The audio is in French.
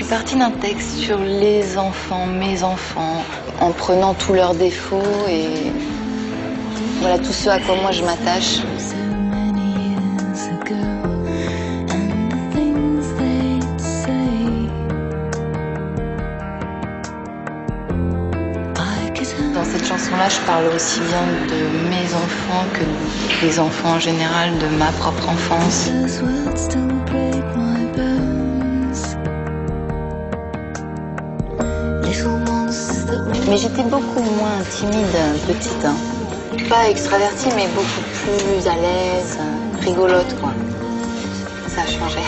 partie d'un texte sur les enfants, mes enfants, en prenant tous leurs défauts et voilà tout ce à quoi moi je m'attache. Dans cette chanson-là, je parle aussi bien de mes enfants que des enfants en général, de ma propre enfance. Mais j'étais beaucoup moins timide petite. hein. Pas extravertie, mais beaucoup plus à l'aise, rigolote quoi. Ça a changé.